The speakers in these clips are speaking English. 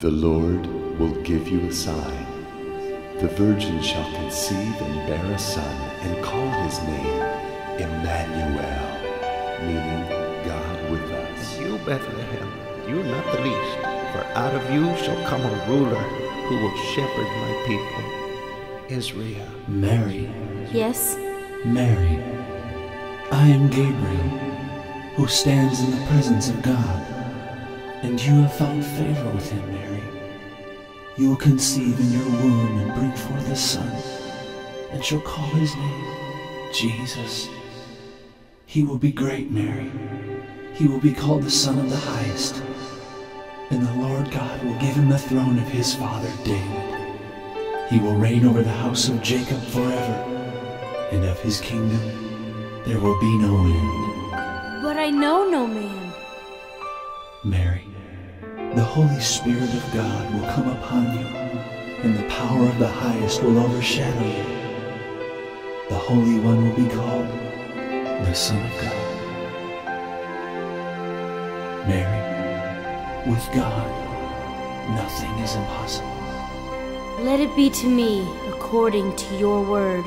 The Lord will give you a sign. The virgin shall conceive and bear a son and call his name Immanuel, meaning God with us. You, Bethlehem, you not the least, for out of you shall come a ruler who will shepherd my people, Israel. Mary, Yes? Mary, I am Gabriel, who stands in the presence of God, and you have found favor with him, Mary. You will conceive in your womb and bring forth a son, and shall call his name Jesus. He will be great, Mary. He will be called the Son of the Highest, and the Lord God will give him the throne of his father David. He will reign over the house of Jacob forever, and of his kingdom there will be no end. But I know no man. Mary, the Holy Spirit of God will come upon you, and the power of the highest will overshadow you. The Holy One will be called the Son of God. Mary, with God, nothing is impossible. Let it be to me according to your word.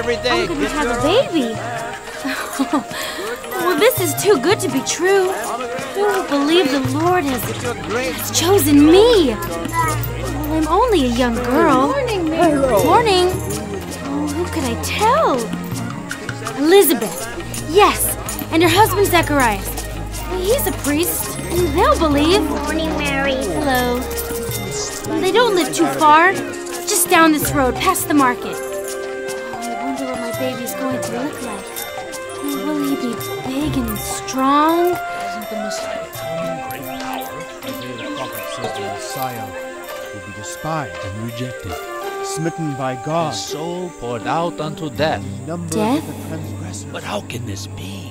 Every day. I'm gonna have a baby. well, this is too good to be true. Who will believe the Lord has, has chosen me? Well, I'm only a young girl. Morning, Mary. Morning. Oh, who could I tell? Elizabeth. Yes, and her husband Zacharias. Well, He's a priest, and they'll believe. Morning, Mary. Hello. They don't live too far. Just down this road, past the market. Baby's going to look like. Will he be big and strong? Isn't the Messiah coming in great power? Isaiah the prophet says the Messiah will be despised and rejected, smitten by God, His soul poured out unto death. numbered Death? the. But how can this be?